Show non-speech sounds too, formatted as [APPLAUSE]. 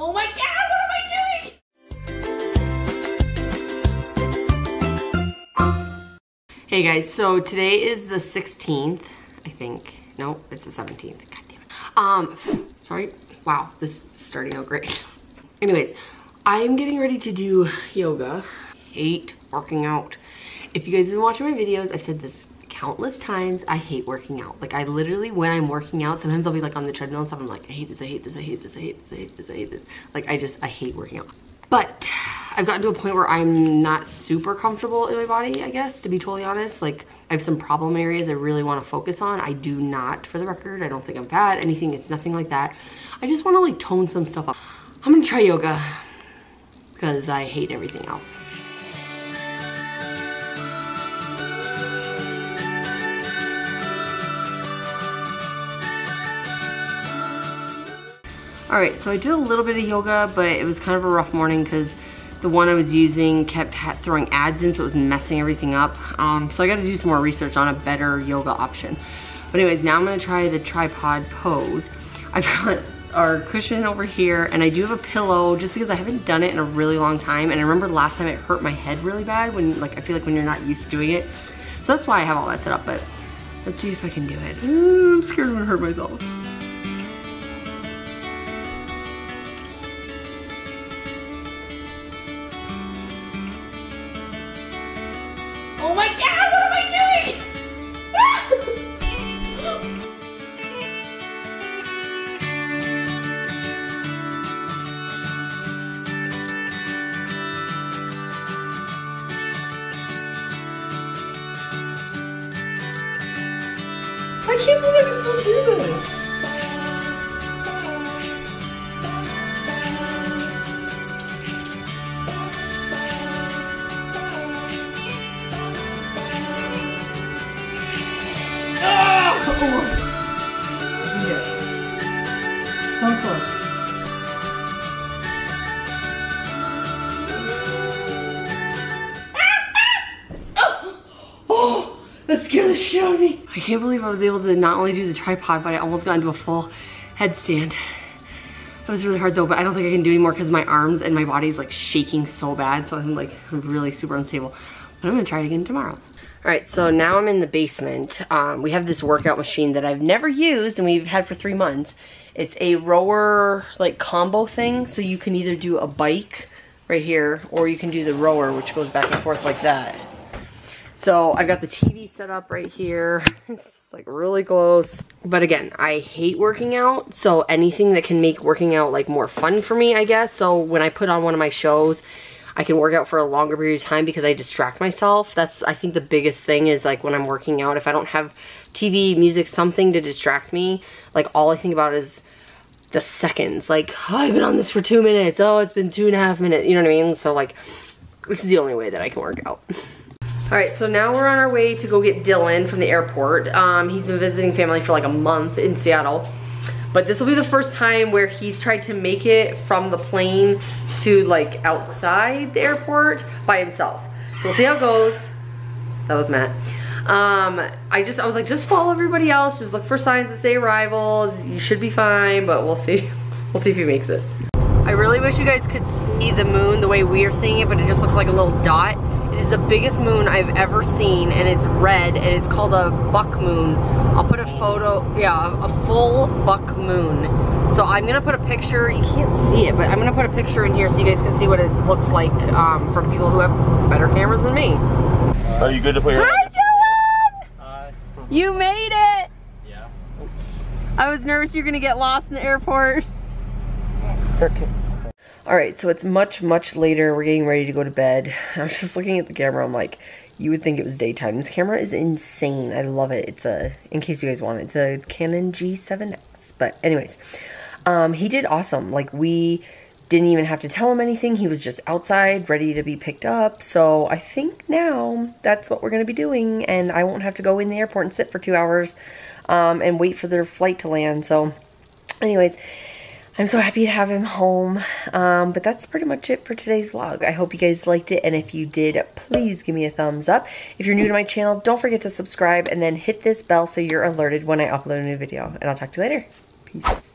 Oh my god, what am I doing? Hey guys, so today is the 16th, I think. No, it's the 17th. God damn it. Um, sorry. Wow, this is starting out great. [LAUGHS] Anyways, I'm getting ready to do yoga. Hate working out. If you guys have been watching my videos, I've said this countless times. I hate working out. Like I literally, when I'm working out, sometimes I'll be like on the treadmill and stuff. I'm like, I hate this, I hate this, I hate this, I hate this, I hate this, I hate this. Like I just, I hate working out. But I've gotten to a point where I'm not super comfortable in my body, I guess, to be totally honest. Like I have some problem areas I really want to focus on. I do not, for the record. I don't think I'm fat, anything. It's nothing like that. I just want to like tone some stuff up. I'm to try yoga because I hate everything else. All right, so I did a little bit of yoga, but it was kind of a rough morning because the one I was using kept throwing ads in, so it was messing everything up. Um, so I gotta do some more research on a better yoga option. But anyways, now I'm gonna try the tripod pose. I've got [LAUGHS] our cushion over here, and I do have a pillow just because I haven't done it in a really long time. And I remember last time it hurt my head really bad when, like, I feel like when you're not used to doing it. So that's why I have all that set up, but let's see if I can do it. Ooh, I'm scared I'm gonna hurt myself. Oh my god, what am I doing? [LAUGHS] I can't believe I can still do this. That scared shit out me. I can't believe I was able to not only do the tripod, but I almost got into a full headstand. That was really hard though, but I don't think I can do anymore because my arms and my body's like shaking so bad. So I'm like really super unstable. But I'm gonna try it again tomorrow. All right, so now I'm in the basement. Um, we have this workout machine that I've never used and we've had for three months. It's a rower like combo thing. So you can either do a bike right here or you can do the rower, which goes back and forth like that. So I got the TV set up right here. [LAUGHS] It's like really close. But again, I hate working out. So anything that can make working out like more fun for me, I guess. So when I put on one of my shows, I can work out for a longer period of time because I distract myself. That's, I think the biggest thing is like when I'm working out, if I don't have TV, music, something to distract me, like all I think about is the seconds. Like, oh, I've been on this for two minutes. Oh, it's been two and a half minutes. You know what I mean? So like, this is the only way that I can work out. [LAUGHS] All right, so now we're on our way to go get Dylan from the airport. Um, he's been visiting family for like a month in Seattle. But this will be the first time where he's tried to make it from the plane to like outside the airport by himself. So we'll see how it goes. That was Matt. Um, I just, I was like, just follow everybody else. Just look for signs that say arrivals. You should be fine, but we'll see. [LAUGHS] We'll see if he makes it. I really wish you guys could see the moon the way we are seeing it, but it just looks like a little dot. It is the biggest moon I've ever seen, and it's red, and it's called a buck moon. I'll put a photo, yeah, a full buck moon. So I'm gonna put a picture, you can't see it, but I'm gonna put a picture in here so you guys can see what it looks like um, from people who have better cameras than me. Are you good to put your Hi, Dylan! Hi. You made it! Yeah. I was nervous you're gonna get lost in the airport. Okay. All right, so it's much, much later. We're getting ready to go to bed. [LAUGHS] I was just looking at the camera. I'm like, you would think it was daytime. This camera is insane. I love it. It's a, in case you guys want it, it's a Canon G7X. But anyways, um, he did awesome. Like we didn't even have to tell him anything. He was just outside, ready to be picked up. So I think now that's what we're going to be doing. And I won't have to go in the airport and sit for two hours um, and wait for their flight to land. So anyways, I'm so happy to have him home. Um, but that's pretty much it for today's vlog. I hope you guys liked it. And if you did, please give me a thumbs up. If you're new to my channel, don't forget to subscribe and then hit this bell so you're alerted when I upload a new video. And I'll talk to you later. Peace.